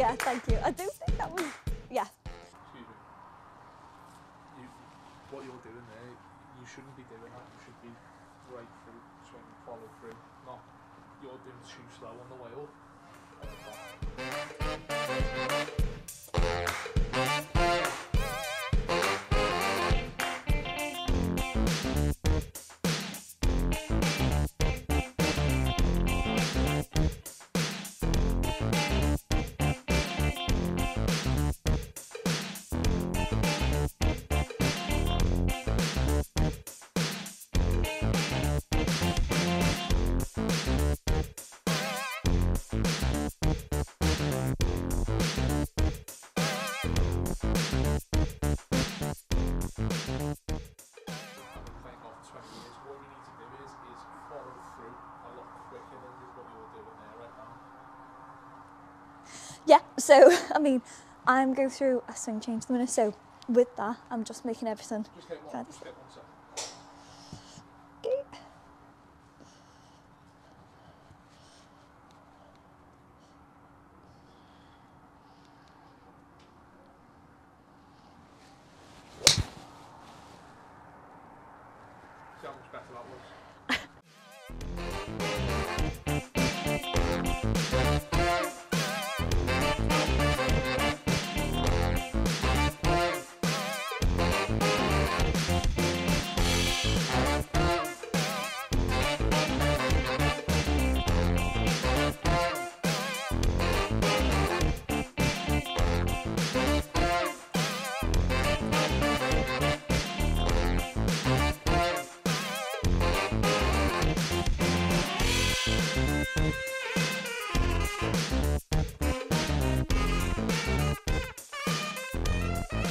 Yeah, thank you. I do think that was, yeah. Excuse me. You, what you're doing there, you shouldn't be doing that. You should be right through, swing, follow through. Not you're doing too slow on the way up. Yeah, so, I mean, I'm going through a swing change at the minute, so with that, I'm just making everything. Just hit one, just hit one second. Okay. See how much better that was.